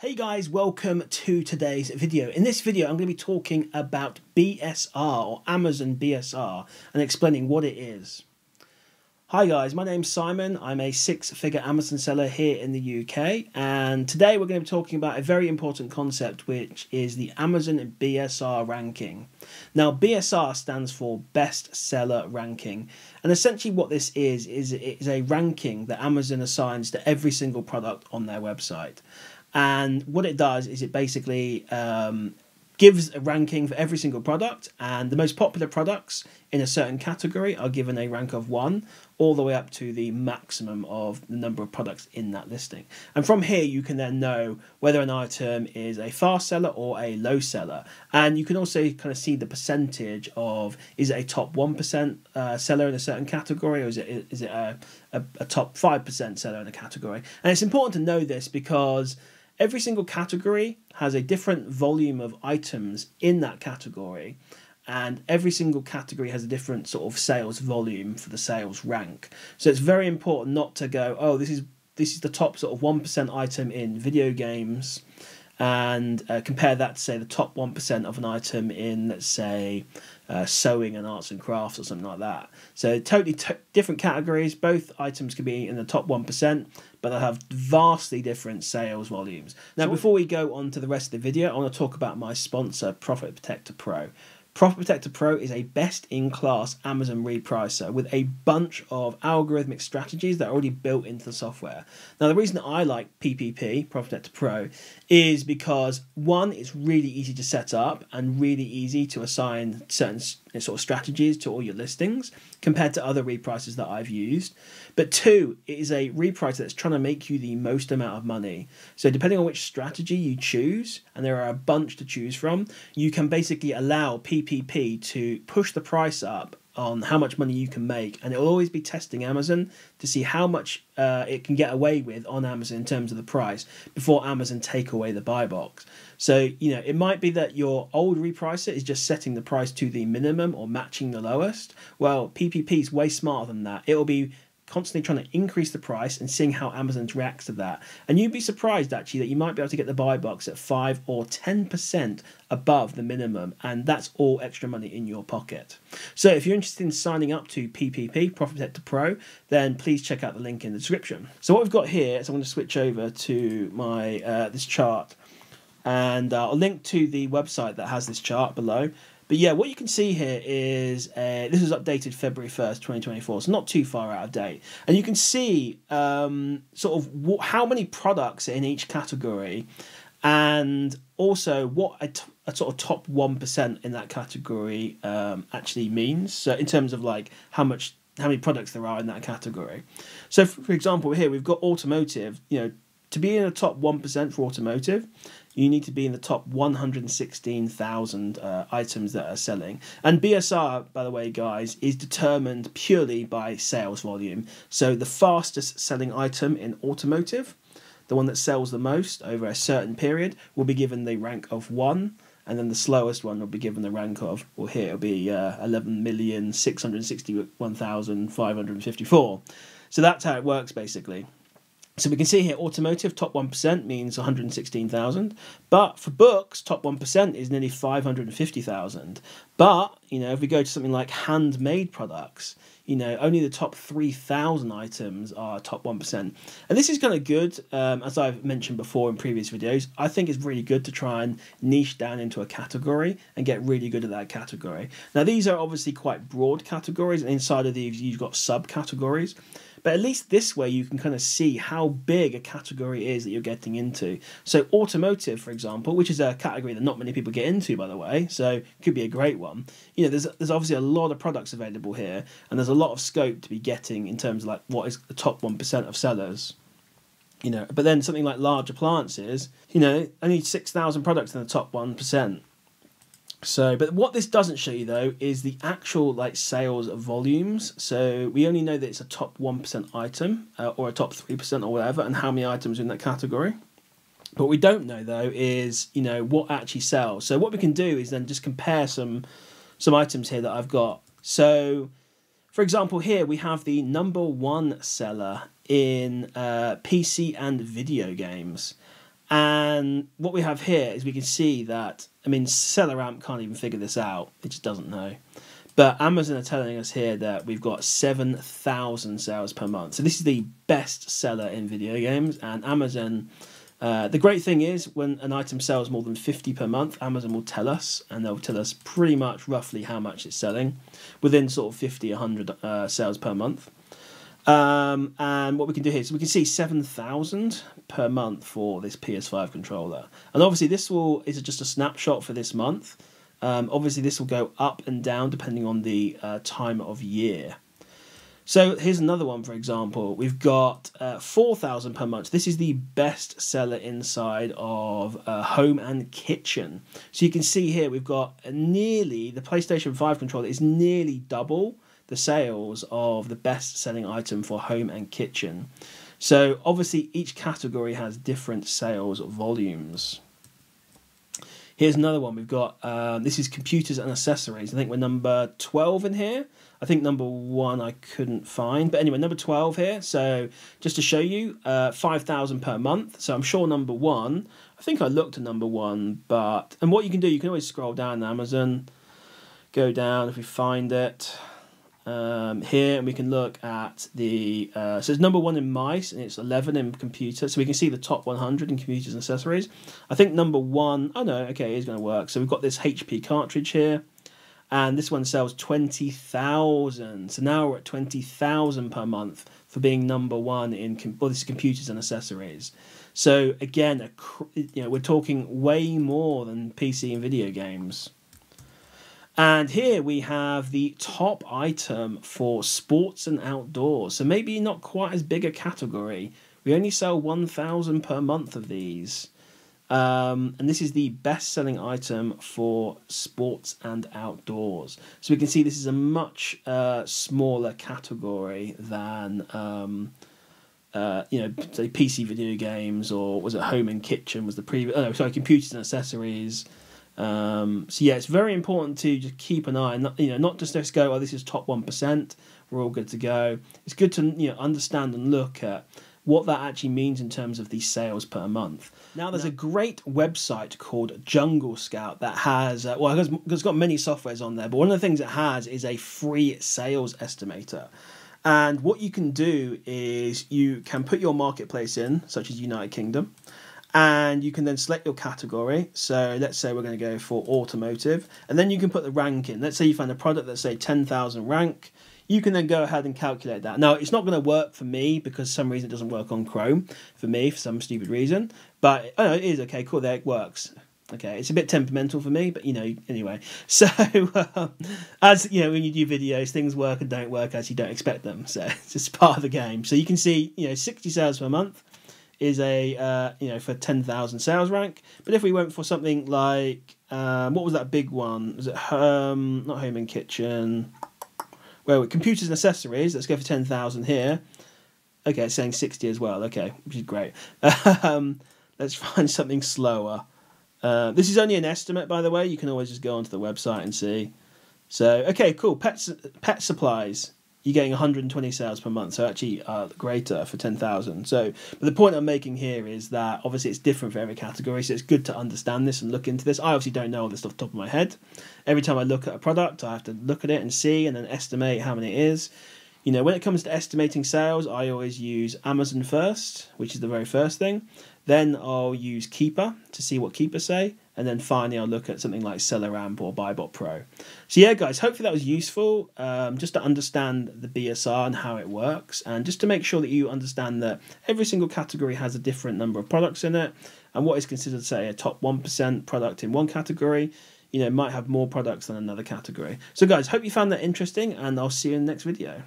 Hey guys, welcome to today's video. In this video, I'm going to be talking about BSR or Amazon BSR and explaining what it is. Hi guys, my name's Simon. I'm a six figure Amazon seller here in the UK, and today we're going to be talking about a very important concept which is the Amazon BSR ranking. Now, BSR stands for Best Seller Ranking, and essentially what this is is it is a ranking that Amazon assigns to every single product on their website. And what it does is it basically um, gives a ranking for every single product, and the most popular products in a certain category are given a rank of one, all the way up to the maximum of the number of products in that listing. And from here, you can then know whether an item is a fast seller or a low seller. And you can also kind of see the percentage of is it a top 1% uh, seller in a certain category, or is it, is it a, a, a top 5% seller in a category? And it's important to know this because every single category has a different volume of items in that category and every single category has a different sort of sales volume for the sales rank. So it's very important not to go oh this is this is the top sort of 1% item in video games and uh, compare that to say the top 1% of an item in let's say uh, sewing and arts and crafts or something like that. So totally t- different categories. Both items can be in the top 1% but they'll have vastly different sales volumes. Now before we go on to the rest of the video i want to talk about my sponsor profit protector pro Profit Protector Pro is a best in class Amazon repricer with a bunch of algorithmic strategies that are already built into the software. Now, the reason that I like PPP, Profit Protector Pro, is because one, it's really easy to set up and really easy to assign certain sort of strategies to all your listings compared to other reprices that I've used. But two, it is a repricer that's trying to make you the most amount of money. So depending on which strategy you choose, and there are a bunch to choose from, you can basically allow PPP to push the price up on how much money you can make, and it will always be testing Amazon to see how much uh, it can get away with on Amazon in terms of the price before Amazon take away the buy box. So you know it might be that your old repricer is just setting the price to the minimum or matching the lowest. Well, PPP is way smarter than that. It will be constantly trying to increase the price and seeing how Amazon reacts to that. And you'd be surprised actually that you might be able to get the buy box at 5 or 10% above the minimum, and that's all extra money in your pocket. So if you're interested in signing up to PPP, Profit Protector Pro, then please check out the link in the description. So what we've got here is I'm going to switch over to my uh, this chart and uh, I'll link to the website that has this chart below. But yeah, what you can see here is uh, this was updated February 1st, 2024, so not too far out of date. And you can see um, sort of how many products in each category and also what a sort of top 1% in that category um, actually means. So, in terms of like how much how many products there are in that category. So, for example, here we've got automotive. You know, to be in the top one percent for automotive, you need to be in the top 116,000 uh, items that are selling. And BSR, by the way, guys, is determined purely by sales volume. So the fastest selling item in automotive, the one that sells the most over a certain period, will be given the rank of one. And then the slowest one will be given the rank of, well, here it'll be uh, 11,661,554. So that's how it works basically. So we can see here automotive top 1% means 116,000, but for books top 1% is nearly 550,000. But, you know, if we go to something like handmade products, you know, only the top 3,000 items are top 1%. And this is kind of good, um, as I've mentioned before in previous videos. I think it's really good to try and niche down into a category and get really good at that category. Now, these are obviously quite broad categories, and inside of these, you've got subcategories. But at least this way, you can kind of see how big a category is that you're getting into. So, automotive, for example, which is a category that not many people get into, by the way, so could be a great one. You know, there's there's obviously a lot of products available here, and there's a lot of scope to be getting in terms of like what is the top one percent of sellers you know but then something like large appliances you know only 6000 products in the top 1% so, but what this doesn't show you though is the actual like sales volumes. So we only know that it's a top one percent item uh, or a top three percent or whatever, and how many items in that category. What we don't know though is you know what actually sells. So what we can do is then just compare some some items here that I've got. So, for example, here we have the number one seller in uh, PC and video games And what we have here is we can see that, I mean, SellerAmp can't even figure this out. It just doesn't know. But Amazon are telling us here that we've got 7,000 sales per month. So this is the best seller in video games. And Amazon, uh, the great thing is when an item sells more than 50 per month, Amazon will tell us. And they'll tell us pretty much roughly how much it's selling within sort of 50, 100 uh, sales per month. Um, and what we can do here, so we can see 7,000 per month for this PS5 controller. And obviously this will is just a snapshot for this month. Um, obviously this will go up and down depending on the uh, time of year. So here's another one, for example. We've got uh, 4,000 per month. This is the best seller inside of uh, home and kitchen. So you can see here we've got nearly, the PlayStation 5 controller is nearly double the sales of the best selling item for home and kitchen. So obviously each category has different sales volumes. Here's another one. We've got um, this is computers and accessories. I think we're number 12 in here. I think number one I couldn't find, but anyway, number 12 here. So just to show you, uh, 5,000 per month. So I'm sure number one, I think I looked at number one, but, and what you can do, you can always scroll down Amazon, go down if we find it um, here and we can look at the uh, so it's number one in mice and it's 11 in computer. So we can see the top 100 in computers and accessories. I think number one oh no okay it's going to work. So we've got this hp cartridge here and this one sells 20000 so now we're at 20000 per month for being number one in well this computers and accessories. So again a, you know we're talking way more than pc and video games and here we have the top item for sports and outdoors. So maybe not quite as big a category. We only sell 1,000 per month of these. Um, and this is the best selling item for sports and outdoors. So we can see this is a much uh, smaller category than. Um, uh, you know, say PC video games, or was it home and kitchen? Was the previous? Oh, sorry, computers and accessories, um, so yeah, it's very important to just keep an eye, and you know, not just just go, oh, this is top one percent, we're all good to go. It's good to you know understand and look at what that actually means in terms of the sales per month. Now, there's a great website called Jungle Scout that has, uh, well, it's got many softwares on there, but one of the things it has is a free sales estimator. And what you can do is you can put your marketplace in, such as United Kingdom, and you can then select your category. So let's say we're going to go for automotive, and then you can put the rank in. Let's say you find a product that's say 10,000 rank. You can then go ahead and calculate that. Now, it's not going to work for me because some reason it doesn't work on Chrome for me for some stupid reason. But oh, it is okay, cool. There it works. Okay, it's a bit temperamental for me, but you know, anyway. So, uh, as you know, when you do videos, things work and don't work as you don't expect them. So it's just part of the game. So you can see, you know, 60 sales per month is a uh, you know for ten thousand sales rank. But if we went for something like um, what was that big one? Was it um, not home and kitchen? Well, computers and accessories. Let's go for ten thousand here. Okay, it's saying sixty as well. Okay, which is great. um, let's find something slower. Uh, this is only an estimate, by the way. You can always just go onto the website and see. So, okay, cool. Pet pet supplies you're getting 120 sales per month, so actually uh, greater for 10,000. So, but the point I'm making here is that obviously it's different for every category, so it's good to understand this and look into this. I obviously don't know all this off the top of my head. Every time I look at a product, I have to look at it and see and then estimate how many it is. You know, when it comes to estimating sales, I always use Amazon first, which is the very first thing. Then I'll use Keepa to see what Keepa say, and then finally I'll look at something like SellerAmp or Buybot Pro. So yeah, guys, hopefully that was useful, um, just to understand the BSR and how it works, and just to make sure that you understand that every single category has a different number of products in it, and what is considered, say, a top one percent product in one category, you know, might have more products than another category. So guys, hope you found that interesting, and I'll see you in the next video.